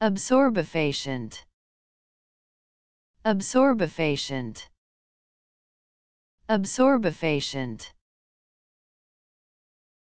Absorbefacient. Absorbefacient. Absorbefacient.